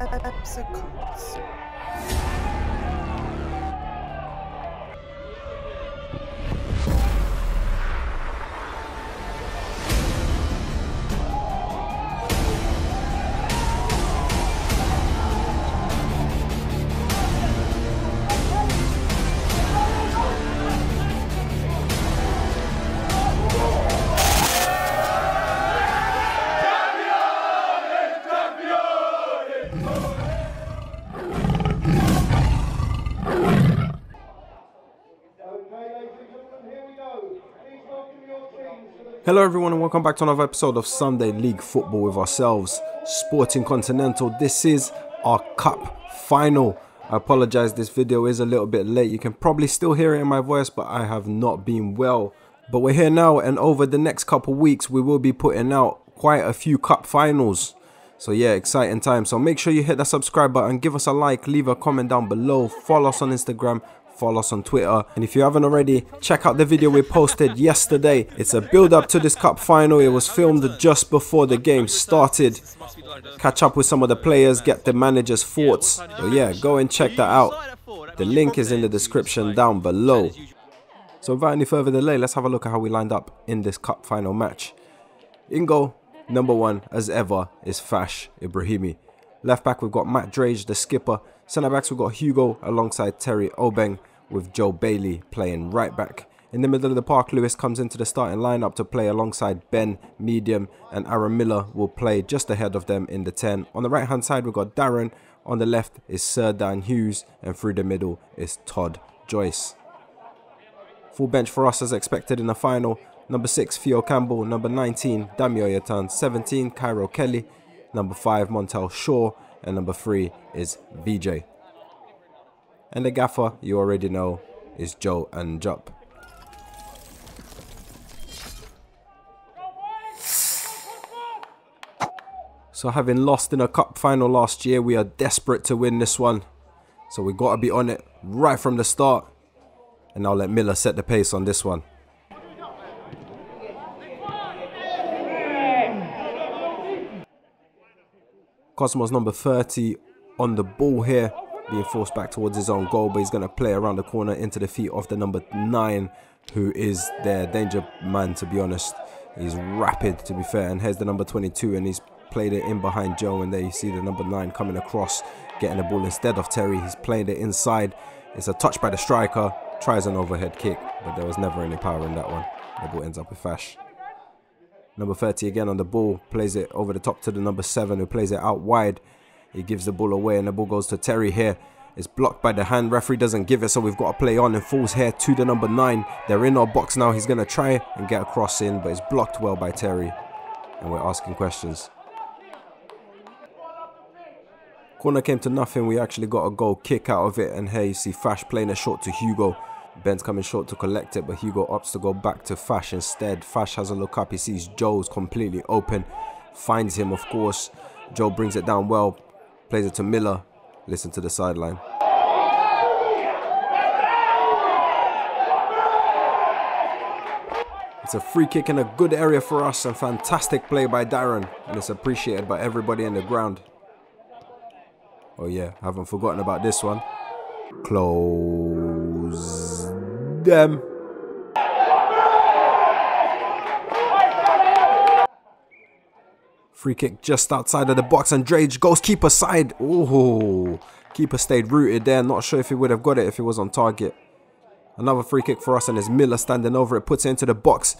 episode Hello, everyone, and welcome back to another episode of Sunday League Football with ourselves, Sporting Continental. This is our cup final. I apologize, this video is a little bit late. You can probably still hear it in my voice, but I have not been well. But we're here now, and over the next couple weeks, we will be putting out quite a few cup finals. So, yeah, exciting time. So, make sure you hit that subscribe button, give us a like, leave a comment down below, follow us on Instagram, follow us on Twitter. And if you haven't already, check out the video we posted yesterday. It's a build up to this cup final. It was filmed just before the game started. Catch up with some of the players, get the manager's thoughts. So yeah, go and check that out. The link is in the description down below. So without any further delay, let's have a look at how we lined up in this cup final match. In goal, number one, as ever, is Fash Ibrahimi. Left back, we've got Matt Drage, the skipper. Centre backs, we've got Hugo alongside Terry Obeng, with Joe Bailey playing right back. In the middle of the park, Lewis comes into the starting lineup to play alongside Ben, medium, and Aaron Miller will play just ahead of them in the 10. On the right hand side, we've got Darren. On the left is Sir Dan Hughes, and through the middle is Todd Joyce. Full bench for us as expected in the final. Number 6, Theo Campbell. Number 19, Damio Yatan. 17, Cairo Kelly. Number 5, Montel Shaw and number three is VJ. And the gaffer, you already know, is Joe and Jup. So having lost in a cup final last year, we are desperate to win this one. So we got to be on it right from the start. And I'll let Miller set the pace on this one. Cosmos number 30 on the ball here, being forced back towards his own goal, but he's going to play around the corner into the feet of the number 9, who is their danger man, to be honest. He's rapid, to be fair, and here's the number 22, and he's played it in behind Joe, and there you see the number 9 coming across, getting the ball instead of Terry. He's played it inside. It's a touch by the striker, tries an overhead kick, but there was never any power in that one. The ball ends up with Fash. Number 30 again on the ball, plays it over the top to the number 7 who plays it out wide. He gives the ball away and the ball goes to Terry here. It's blocked by the hand. Referee doesn't give it, so we've got to play on and falls here to the number 9. They're in our box now. He's going to try and get a cross in, but it's blocked well by Terry. And we're asking questions. Corner came to nothing. We actually got a goal kick out of it. And here you see Fash playing a shot to Hugo. Ben's coming short to collect it, but Hugo opts to go back to Fash instead. Fash has a look up. He sees Joe's completely open. Finds him, of course. Joe brings it down well. Plays it to Miller. Listen to the sideline. It's a free kick in a good area for us and fantastic play by Darren. And it's appreciated by everybody in the ground. Oh yeah, haven't forgotten about this one. Close them. Free kick just outside of the box and Drage goes keeper side. Oh, keeper stayed rooted there. Not sure if he would have got it if he was on target. Another free kick for us and it's Miller standing over it. Puts it into the box.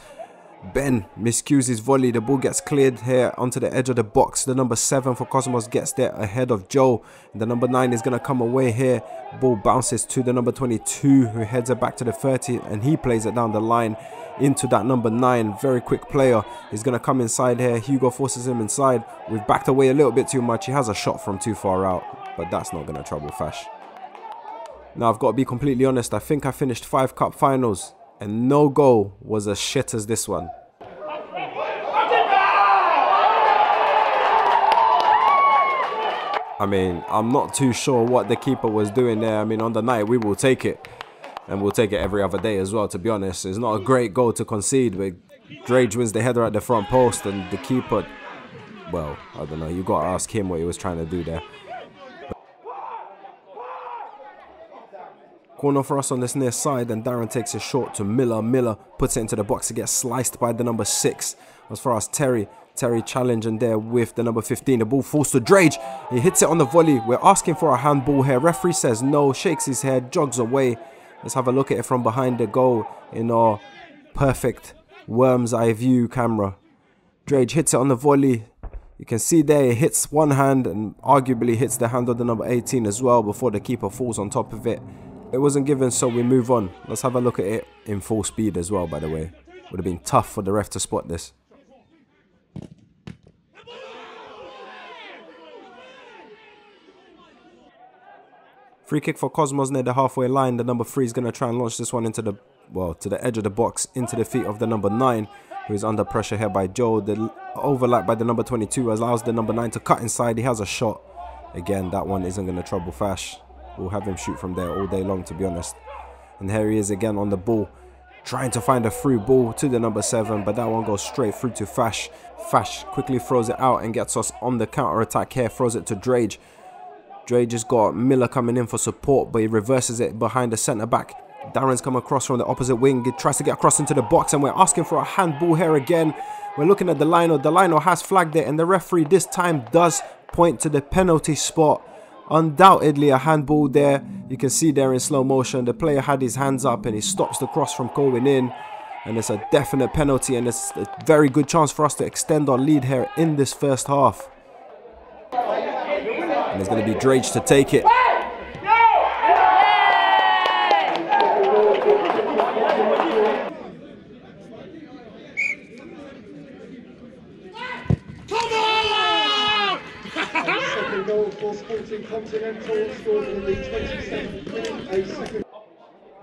Ben miscues his volley. The ball gets cleared here onto the edge of the box. The number 7 for Cosmos gets there ahead of Joe. The number 9 is going to come away here. Ball bounces to the number 22 who heads it back to the 30 and he plays it down the line into that number 9. Very quick player. He's going to come inside here. Hugo forces him inside. We've backed away a little bit too much. He has a shot from too far out. But that's not going to trouble Fash. Now I've got to be completely honest. I think I finished 5 cup finals and no goal was as shit as this one. I mean, I'm not too sure what the keeper was doing there. I mean, on the night, we will take it. And we'll take it every other day as well, to be honest. It's not a great goal to concede, but Drage wins the header at the front post, and the keeper, well, I don't know. you got to ask him what he was trying to do there. Corner for us on this near side, and Darren takes it short to Miller. Miller puts it into the box to get sliced by the number six. As far as Terry, Terry challenging there with the number 15. The ball falls to Drage. He hits it on the volley. We're asking for a handball here. Referee says no, shakes his head, jogs away. Let's have a look at it from behind the goal in our perfect worm's eye view camera. Drage hits it on the volley. You can see there it hits one hand and arguably hits the hand of the number 18 as well before the keeper falls on top of it. It wasn't given, so we move on. Let's have a look at it in full speed as well, by the way. Would have been tough for the ref to spot this. Free kick for Cosmos near the halfway line. The number three is going to try and launch this one into the, well, to the edge of the box, into the feet of the number nine, who is under pressure here by Joe. The overlap by the number 22 allows the number nine to cut inside. He has a shot. Again, that one isn't going to trouble Fash. We'll have him shoot from there all day long, to be honest. And here he is again on the ball, trying to find a free ball to the number seven, but that one goes straight through to Fash. Fash quickly throws it out and gets us on the counter attack here, throws it to Drage. Drage just got Miller coming in for support, but he reverses it behind the centre back. Darren's come across from the opposite wing. He tries to get across into the box, and we're asking for a handball here again. We're looking at the lino. The lino has flagged it, and the referee this time does point to the penalty spot. Undoubtedly a handball there. You can see there in slow motion. The player had his hands up and he stops the cross from going in. And it's a definite penalty and it's a very good chance for us to extend our lead here in this first half. And it's going to be Drage to take it.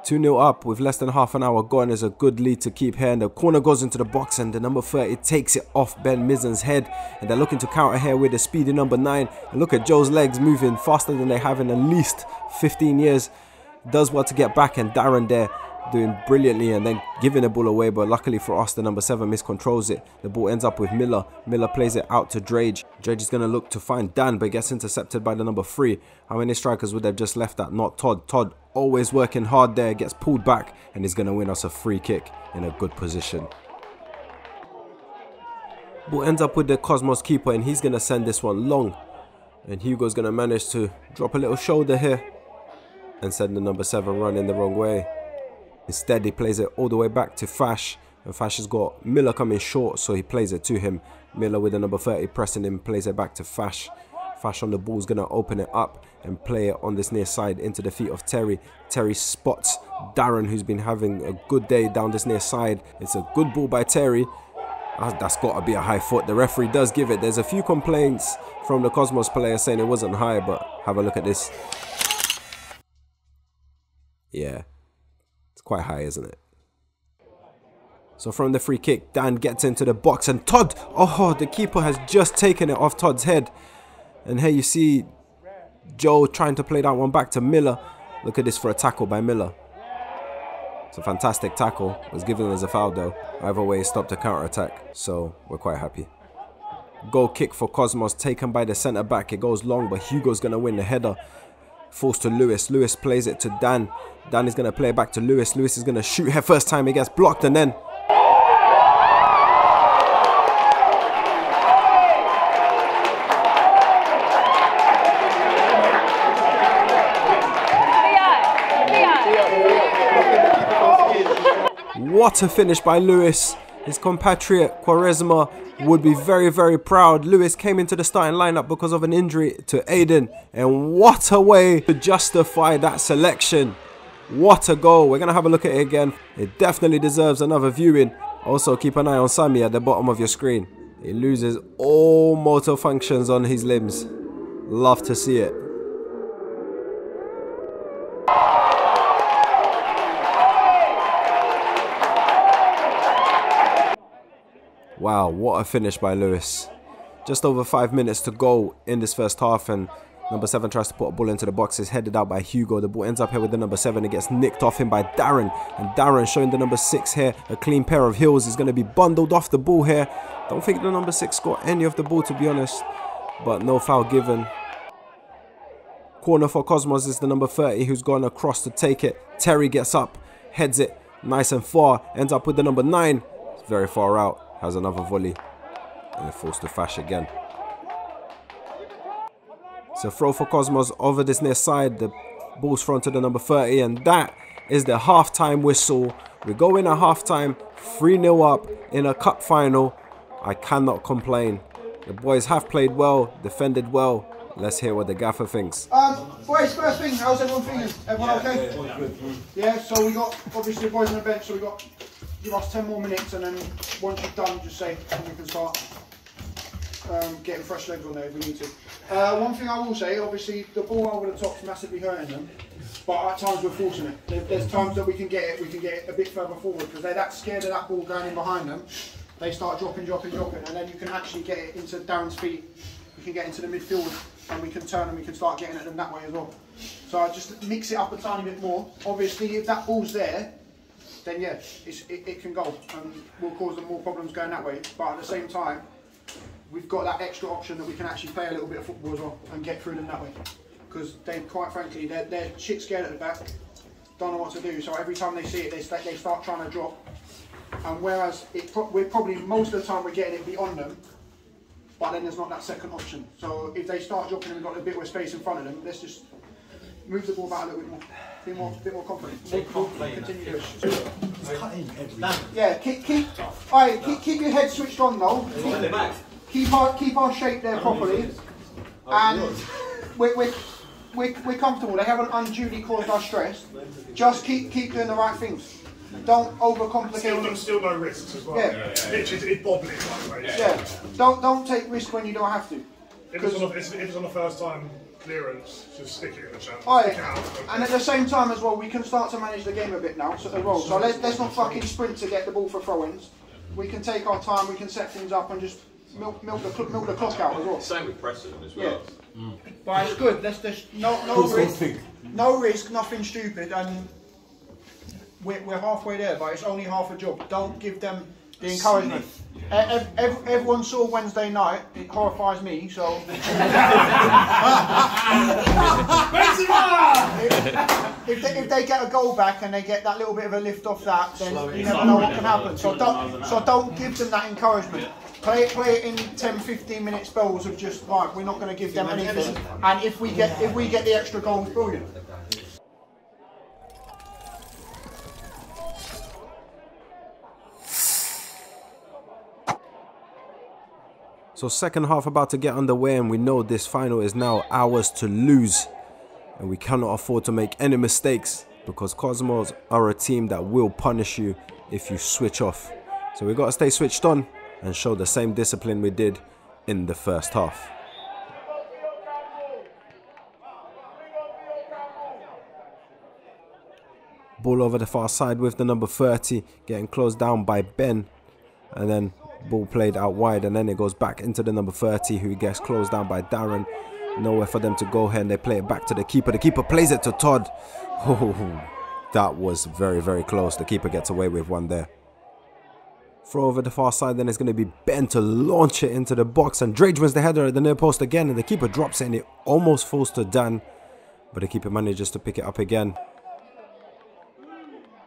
2 0 up with less than half an hour gone is a good lead to keep here. And the corner goes into the box, and the number 30 takes it off Ben Mizzen's head. And they're looking to counter here with the speedy number 9. And look at Joe's legs moving faster than they have in at least 15 years. Does well to get back, and Darren there doing brilliantly and then giving the ball away. But luckily for us, the number seven miscontrols it. The ball ends up with Miller. Miller plays it out to Drage. Drage is going to look to find Dan, but gets intercepted by the number three. How many strikers would have just left that? Not Todd. Todd always working hard there, gets pulled back, and is going to win us a free kick in a good position. Ball ends up with the Cosmos keeper, and he's going to send this one long. And Hugo's going to manage to drop a little shoulder here and send the number seven running the wrong way. Instead, he plays it all the way back to Fash. And Fash has got Miller coming short, so he plays it to him. Miller with the number 30 pressing him, plays it back to Fash. Fash on the ball is going to open it up and play it on this near side into the feet of Terry. Terry spots Darren, who's been having a good day down this near side. It's a good ball by Terry. Ah, that's got to be a high foot. The referee does give it. There's a few complaints from the Cosmos player saying it wasn't high, but have a look at this. Yeah, quite high, isn't it? So from the free kick, Dan gets into the box and Todd, oh, the keeper has just taken it off Todd's head. And here you see Joe trying to play that one back to Miller. Look at this for a tackle by Miller. It's a fantastic tackle. It was given as a foul though. Either way, stopped a counter attack. So we're quite happy. Goal kick for Cosmos taken by the centre back. It goes long, but Hugo's going to win the header. Falls to Lewis. Lewis plays it to Dan. Dan is going to play it back to Lewis. Lewis is going to shoot her first time. He gets blocked and then What a finish by Lewis. His compatriot Quaresma would be very, very proud. Lewis came into the starting lineup because of an injury to Aiden. And what a way to justify that selection. What a goal. We're going to have a look at it again. It definitely deserves another viewing. Also, keep an eye on Sammy at the bottom of your screen. He loses all motor functions on his limbs. Love to see it. Wow, what a finish by Lewis. Just over five minutes to go in this first half and number seven tries to put a ball into the box. It's headed out by Hugo. The ball ends up here with the number seven. It gets nicked off him by Darren. And Darren showing the number six here. A clean pair of heels is going to be bundled off the ball here. Don't think the number six got any of the ball to be honest. But no foul given. Corner for Cosmos is the number 30 who's gone across to take it. Terry gets up, heads it nice and far, ends up with the number 9. It's very far out, has another volley, and it falls to Fash again. So throw for Cosmos over this near side. The ball's thrown to the number 30, and that is the halftime whistle. We go in at halftime, 3 0 up in a cup final. I cannot complain. The boys have played well, defended well. Let's hear what the gaffer thinks. Um, boys, first thing, how's everyone feeling? Everyone okay? Yeah, so we got, obviously, the boys on the bench, so we got, give us 10 more minutes, and then once you've done, just say, and we can start um, getting fresh legs on there if we need to. Uh, one thing I will say, obviously, the ball over the top's massively hurting them, but at times we're forcing it. There, there's times that we can get it, we can get it a bit further forward, because they're that scared of that ball going in behind them, they start dropping, dropping, dropping, and then you can actually get it into Darren's feet, we can get into the midfield, and we can turn and we can start getting at them that way as well. So I just mix it up a tiny bit more. Obviously, if that ball's there, then yeah, it, it can go and will cause them more problems going that way. But at the same time, we've got that extra option that we can actually play a little bit of football as well and get through them that way. Because they, quite frankly, they're, they're shit scared at the back, don't know what to do. So every time they see it, they, start, they start trying to drop. And whereas it, we're probably most of the time we're getting it beyond them, but then there's not that second option. So if they start dropping and we've got a bit more space in front of them, let's just move the ball back a little bit more. Be more, bit more confident. We'll, we'll continue to Yeah, keep, keep, right, keep, keep your head switched on though. Keep, keep our, keep our shape there properly. And we're, we're, we're, we're comfortable. They haven't unduly caused us stress. Just keep, keep doing the right things. Don't overcomplicate Still, things. still no risks as well. Yeah. Pitch is it's bobbling, by the way. Yeah. Don't don't take risks when you don't have to. If it's, on the, if it's on the first time clearance, just stick it in the channel. Oh, Stick it yeah. out. And at the same time as well, we can start to manage the game a bit now so, uh, as well. So let's, let's not fucking sprint to get the ball for throw-ins. We can take our time, we can set things up and just milk, milk, the, milk the clock out as well. Same with Preston as well. Yeah. well. Mm. But it's good. Let's just no no risk, no risk, nothing stupid, and we're, we're halfway there. But it's only half a job. Don't give them the encouragement. E- ev- ev- everyone saw Wednesday night. It horrifies me. So if they, if they get a goal back and they get that little bit of a lift off that, then you never know what can happen. So don't so don't give them that encouragement. Play it, play it in 10, 15 minute spells of just like We're not going to give them anything, and if we get if we get the extra goals, brilliant. So second half about to get underway and we know this final is now ours to lose. And we cannot afford to make any mistakes because Cosmos are a team that will punish you if you switch off. So we've got to stay switched on and show the same discipline we did in the first half. Ball over the far side with the number 30 getting closed down by Ben and then ball played out wide and then it goes back into the number 30 who gets closed down by Darren. Nowhere for them to go here and they play it back to the keeper. The keeper plays it to Todd. Oh, that was very very close. The keeper gets away with one there. Throw over the far side then it's going to be Ben to launch it into the box and Drage wins the header at the near post again and the keeper drops it and it almost falls to Dan. But the keeper manages to pick it up again.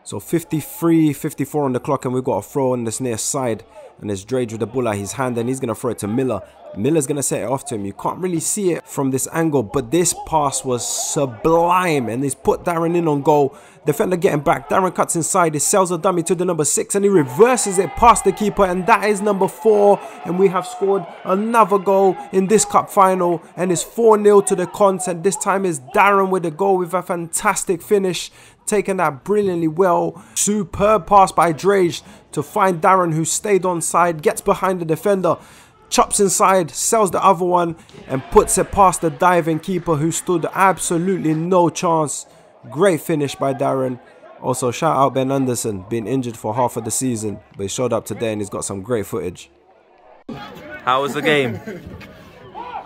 So 53, 54 on the clock, and we've got a throw on this near side. And there's Drage with the ball at his hand, and he's going to throw it to Miller. Miller's going to set it off to him. You can't really see it from this angle, but this pass was sublime, and he's put Darren in on goal. Defender getting back. Darren cuts inside. He sells a dummy to the number six, and he reverses it past the keeper, and that is number four. And we have scored another goal in this cup final, and it's 4 0 to the Cons. And this time is Darren with the goal with a fantastic finish Taking that brilliantly well. Superb pass by Drage to find Darren who stayed on side, gets behind the defender, chops inside, sells the other one and puts it past the diving keeper who stood absolutely no chance. Great finish by Darren. Also shout out Ben Anderson, been injured for half of the season, but he showed up today and he's got some great footage. How was the game? It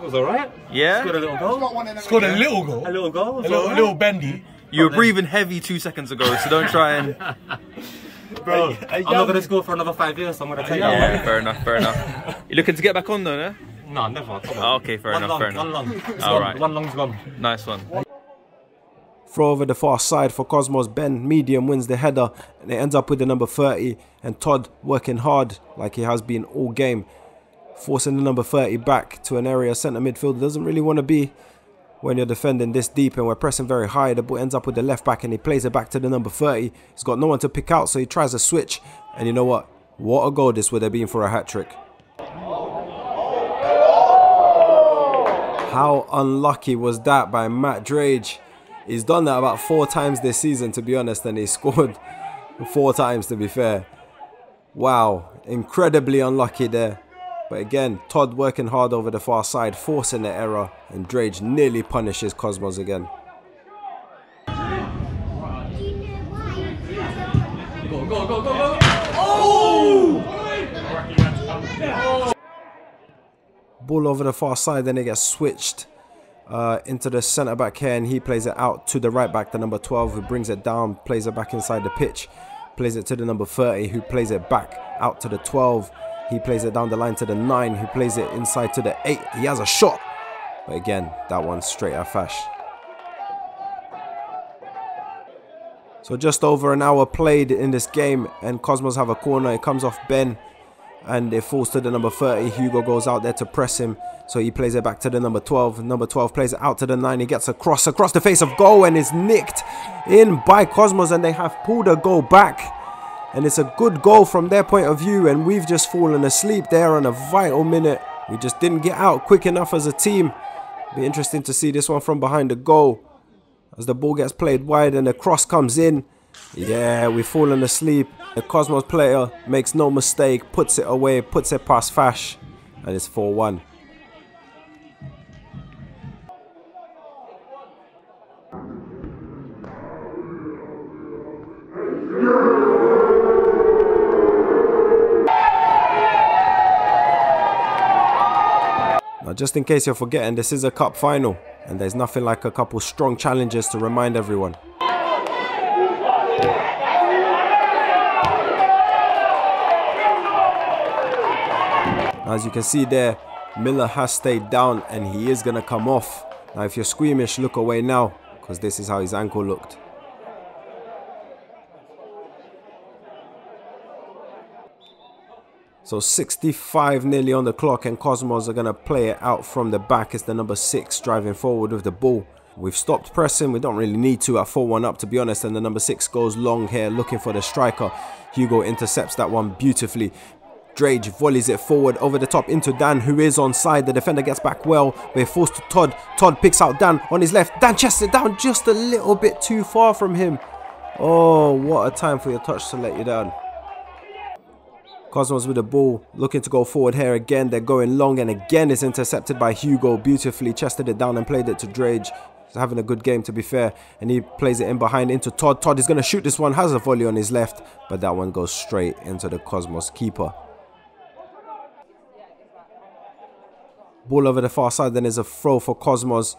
was alright. Yeah? Scored a little goal. Got one in the Scored a little goal. A little goal? A little, a little bendy. You were breathing heavy two seconds ago, so don't try and. Bro, I'm not going to school for another five years, so I'm going to take Yeah, that fair enough, fair enough. You looking to get back on though, no? No, never. Come on. Ah, okay, fair one enough, long, fair enough. One long. It's All gone. right. One long's gone. Nice one. Throw over the far side for Cosmos. Ben medium wins the header and it ends up with the number 30. And Todd working hard like he has been all game, forcing the number 30 back to an area centre midfield doesn't really want to be when you're defending this deep and we're pressing very high. The ball ends up with the left back and he plays it back to the number 30. He's got no one to pick out, so he tries a switch. And you know what? What a goal this would have been for a hat trick. How unlucky was that by Matt Drage? He's done that about four times this season, to be honest, and he scored four times, to be fair. Wow, incredibly unlucky there. But again, Todd working hard over the far side, forcing the error, and Drage nearly punishes Cosmos again. Ball over the far side, then it gets switched uh, into the centre back here, and he plays it out to the right back, the number 12, who brings it down, plays it back inside the pitch, plays it to the number 30, who plays it back out to the 12. He plays it down the line to the 9, He plays it inside to the 8. He has a shot, but again, that one's straight at Fash. So just over an hour played in this game, and Cosmos have a corner. It comes off Ben, and it falls to the number 30. Hugo goes out there to press him, so he plays it back to the number 12. Number 12 plays it out to the 9. He gets a cross across the face of goal and is nicked in by Cosmos, and they have pulled a goal back. And it's a good goal from their point of view, and we've just fallen asleep there on a vital minute. We just didn't get out quick enough as a team. Be interesting to see this one from behind the goal as the ball gets played wide and the cross comes in. Yeah, we've fallen asleep. The Cosmos player makes no mistake, puts it away, puts it past Fash, and it's 4 just in case you're forgetting, this is a cup final, and there's nothing like a couple strong challenges to remind everyone. As you can see there, Miller has stayed down and he is going to come off. Now, if you're squeamish, look away now, because this is how his ankle looked. So 65 nearly on the clock and Cosmos are going to play it out from the back. It's the number 6 driving forward with the ball. We've stopped pressing. We don't really need to at 4-1 up to be honest. And the number 6 goes long here looking for the striker. Hugo intercepts that one beautifully. Drage volleys it forward over the top into Dan who is on side. The defender gets back well. We're forced to Todd. Todd picks out Dan on his left. Dan chests it down just a little bit too far from him. Oh, what a time for your touch to let you down. Cosmos with the ball, looking to go forward here again. They're going long and again it's intercepted by Hugo. Beautifully chested it down and played it to Drage. He's having a good game to be fair. And he plays it in behind into Todd. Todd is going to shoot this one. Has a volley on his left. But that one goes straight into the Cosmos keeper. Ball over the far side. Then there's a throw for Cosmos.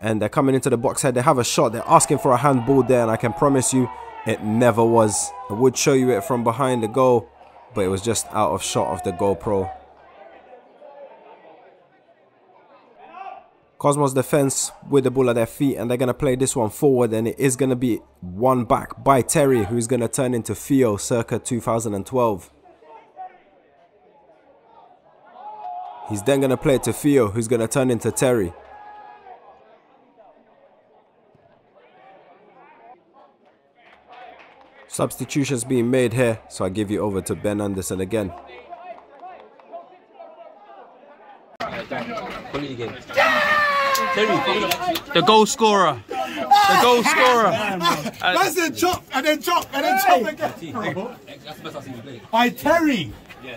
And they're coming into the box head. They have a shot. They're asking for a handball there. And I can promise you it never was. I would show you it from behind the goal but it was just out of shot of the GoPro. Cosmos defense with the ball at their feet and they're going to play this one forward and it is going to be one back by Terry who's going to turn into Theo circa 2012. He's then going to play to Theo who's going to turn into Terry. Substitutions being made here, so I give you over to Ben Anderson again. The goal scorer. The goal scorer. I said chop and then chop and then chop again. Bro. By Terry.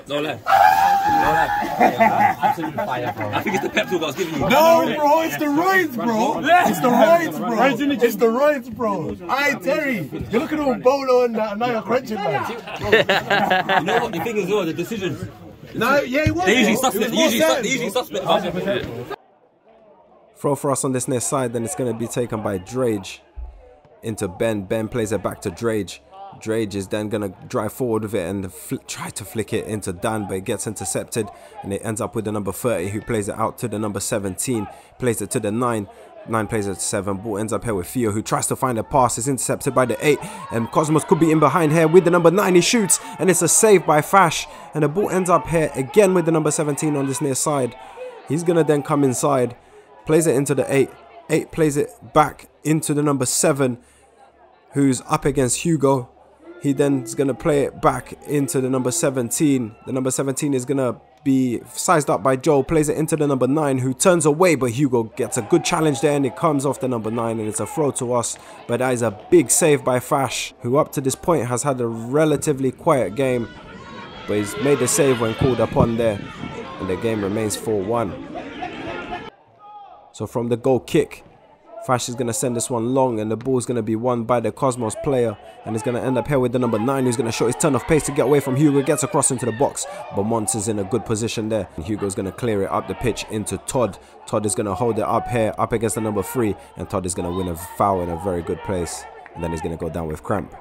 No lie. No lie. Absolutely fire, bro. I think it's the pep talk I was giving you. No, bro, it's the roids, bro. It's the roids, bro. It's the roids, bro. Aye, Terry. You're looking all bolo and that, now you're crunching, man. You know what? The thing is, though, the decisions. No, yeah, he was. They usually suspect. was They usually, su- usually suspect. Throw for us on this near side, then it's going to be taken by Drage into Ben. Ben plays it back to Drage. Drage is then going to drive forward with it and try to flick it into Dan, but it gets intercepted and it ends up with the number 30 who plays it out to the number 17, plays it to the 9. 9 plays it to 7. Ball ends up here with Theo who tries to find a pass. is intercepted by the 8. And Cosmos could be in behind here with the number 9. He shoots and it's a save by Fash. And the ball ends up here again with the number 17 on this near side. He's going to then come inside, plays it into the 8. 8 plays it back into the number 7 who's up against Hugo. He then is going to play it back into the number 17. The number 17 is going to be sized up by Joe, plays it into the number 9 who turns away but Hugo gets a good challenge there and it comes off the number 9 and it's a throw to us but that is a big save by Fash who up to this point has had a relatively quiet game but he's made the save when called upon there and the game remains 4-1. So from the goal kick Fash is going to send this one long and the ball is going to be won by the Cosmos player. And it's going to end up here with the number 9 who's going to show his turn of pace to get away from Hugo, gets across into the box. But Mons is in a good position there. And Hugo's going to clear it up the pitch into Todd. Todd is going to hold it up here up against the number 3 and Todd is going to win a foul in a very good place. And then he's going to go down with cramp.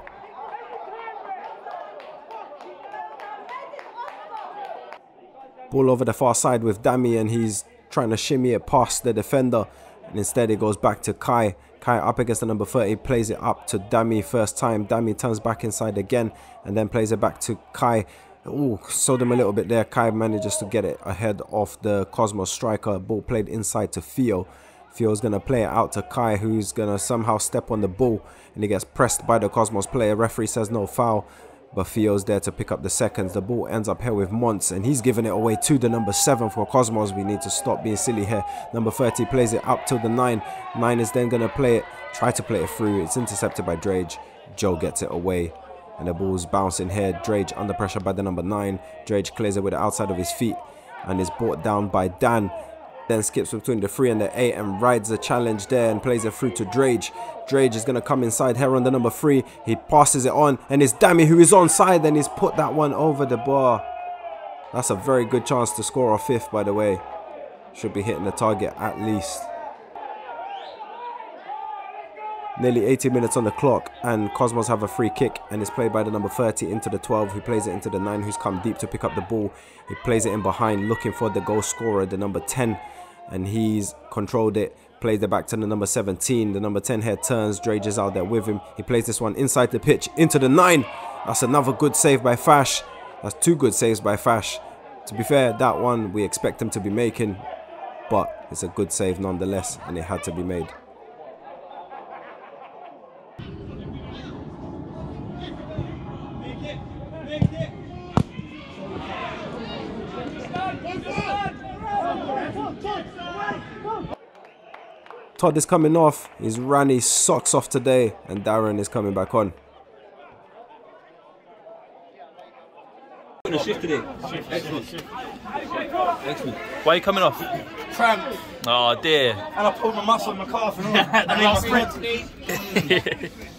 Ball over the far side with Dami and he's trying to shimmy it past the defender and instead it goes back to Kai. Kai up against the number 30, plays it up to Dami first time. Dami turns back inside again and then plays it back to Kai. Ooh, sold him a little bit there. Kai manages to get it ahead of the Cosmos striker. Ball played inside to Theo. Theo's going to play it out to Kai, who's going to somehow step on the ball. And he gets pressed by the Cosmos player. Referee says no foul. But Theo's there to pick up the seconds. The ball ends up here with Mons, and he's giving it away to the number 7 for Cosmos. We need to stop being silly here. Number 30 plays it up till the 9. 9 is then going to play it, try to play it through. It's intercepted by Drage. Joe gets it away. And the ball's bouncing here. Drage under pressure by the number 9. Drage clears it with the outside of his feet. And is brought down by Dan then skips between the 3 and the 8 and rides the challenge there and plays it through to Drage. Drage is going to come inside here on the number 3. He passes it on and it's Dami who is onside and he's put that one over the bar. That's a very good chance to score a fifth by the way. Should be hitting the target at least. Nearly 80 minutes on the clock and Cosmos have a free kick and it's played by the number 30 into the 12 who plays it into the 9 who's come deep to pick up the ball. He plays it in behind looking for the goal scorer, the number 10 and he's controlled it. Plays it back to the number 17. The number 10 head turns. Drage is out there with him. He plays this one inside the pitch into the 9. That's another good save by Fash. That's two good saves by Fash. To be fair, that one we expect him to be making, but it's a good save nonetheless, and it had to be made. Todd is coming off. He's ran his socks off today, and Darren is coming back on. shift today. Excellent. Excellent. Why are you coming off? Cramp. Oh dear. And I pulled my muscle in my calf and all. and I sprint.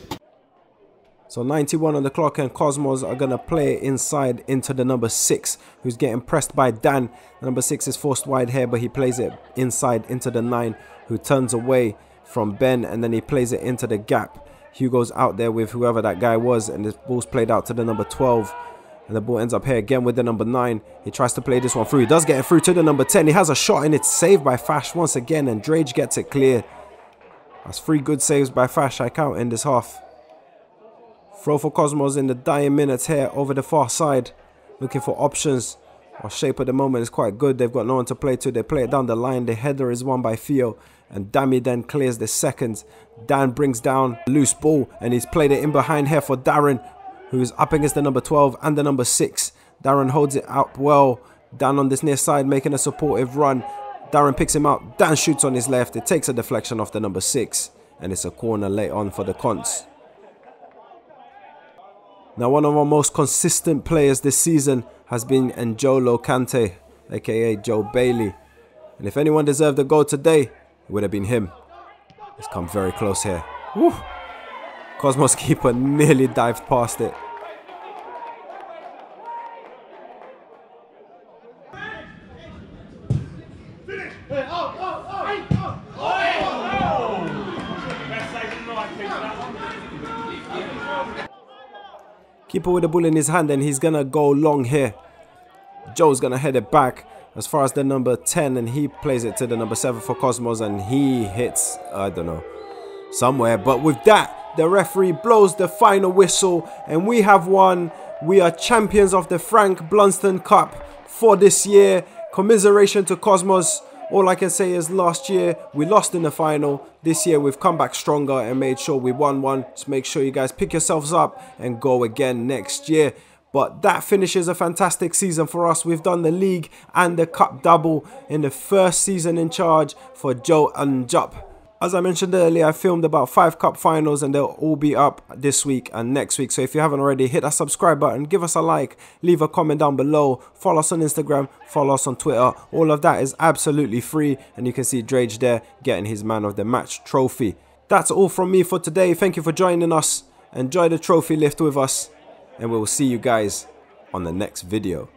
So 91 on the clock and Cosmos are going to play inside into the number 6 who's getting pressed by Dan. The number 6 is forced wide here but he plays it inside into the 9 who turns away from Ben and then he plays it into the gap. Hugo's out there with whoever that guy was and the ball's played out to the number 12 and the ball ends up here again with the number 9. He tries to play this one through. He does get it through to the number 10. He has a shot and it's saved by Fash once again and Drage gets it clear. That's three good saves by Fash I count in this half. Throw for Cosmos in the dying minutes here over the far side. Looking for options. Our shape at the moment is quite good. They've got no one to play to. They play it down the line. The header is won by Theo. And Dami then clears the seconds. Dan brings down loose ball. And he's played it in behind here for Darren. Who's up against the number 12 and the number 6. Darren holds it up well. Dan on this near side making a supportive run. Darren picks him up. Dan shoots on his left. It takes a deflection off the number 6. And it's a corner late on for the Cons. Now, one of our most consistent players this season has been N'Golo Kante, aka Joe Bailey. And if anyone deserved a goal today, it would have been him. He's come very close here. Woo. Cosmos keeper nearly dived past it. With the ball in his hand and he's gonna go long here. Joe's gonna head it back as far as the number 10 and he plays it to the number 7 for Cosmos and he hits, I don't know, somewhere. But with that, the referee blows the final whistle and we have won. We are champions of the Frank Blunstone Cup for this year. Commiseration to Cosmos. All I can say is last year we lost in the final. This year we've come back stronger and made sure we won one. So make sure you guys pick yourselves up and go again next year. But that finishes a fantastic season for us. We've done the league and the cup double in the first season in charge for Joe and Jup. As I mentioned earlier, I filmed about five cup finals and they'll all be up this week and next week. So if you haven't already, hit that subscribe button, give us a like, leave a comment down below, follow us on Instagram, follow us on Twitter. All of that is absolutely free and you can see Drage there getting his man of the match trophy. That's all from me for today. Thank you for joining us. Enjoy the trophy lift with us and we will see you guys on the next video.